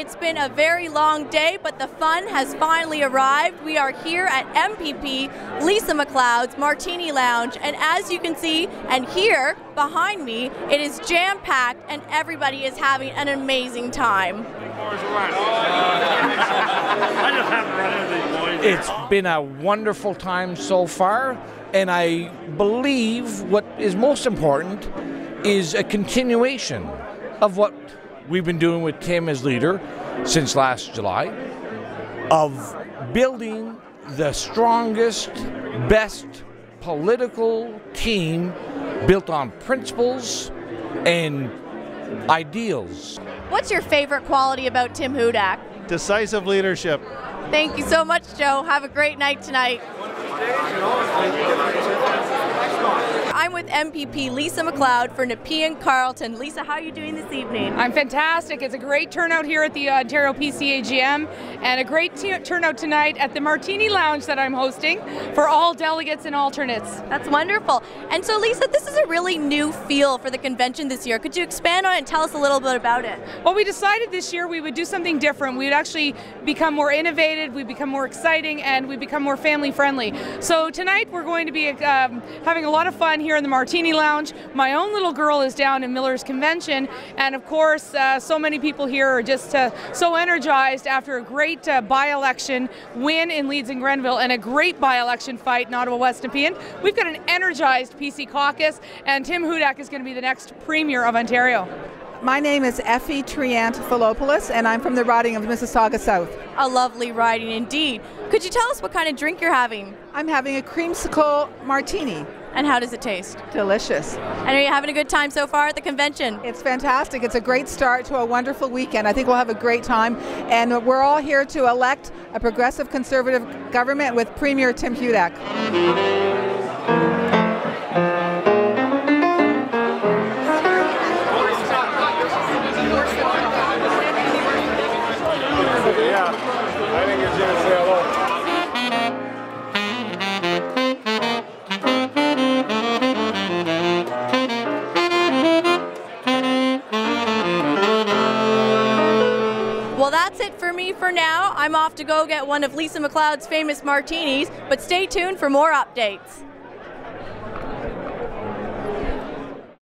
it's been a very long day, but the fun has finally arrived. We are here at MPP Lisa MacLeod's Martini Lounge, and as you can see and hear behind me, it is jam packed and everybody is having an amazing time. It's been a wonderful time so far, and I believe what is most important is a continuation of what we've been doing with Tim as leader since last July of building the strongest, best political team built on principles and ideals. What's your favorite quality about Tim Hudak? Decisive leadership. Thank you so much, Joe. Have a great night tonight. I'm with MPP Lisa MacLeod for Nepean Carleton. Lisa, how are you doing this evening? I'm fantastic. It's a great turnout here at the Ontario PCAGM and a great turnout tonight at the Martini Lounge that I'm hosting for all delegates and alternates. That's wonderful. And so, Lisa, this is a really new feel for the convention this year. Could you expand on it and tell us a little bit about it? Well, we decided this year we would do something different. We would actually become more innovative, we become more exciting, and we become more family friendly. So tonight we're going to be um, having a lot of fun here in the Martini Lounge. My own little girl is down in Miller's Convention, and of course, uh, so many people here are just uh, so energized after a great uh, by-election win in Leeds and Grenville and a great by-election fight in Ottawa West Nepean. We've got an energized PC caucus, and Tim Hudak is going to be the next Premier of Ontario. My name is Effie Triant Philopoulos, and I'm from the riding of Mississauga South. A lovely riding indeed. Could you tell us what kind of drink you're having? I'm having a creamsicle martini. And how does it taste? Delicious. And are you having a good time so far at the convention? It's fantastic. It's a great start to a wonderful weekend. I think we'll have a great time. And we're all here to elect a progressive conservative government with Premier Tim Hudak. Well, that's it for me for now. I'm off to go get one of Lisa MacLeod's famous martinis, but stay tuned for more updates.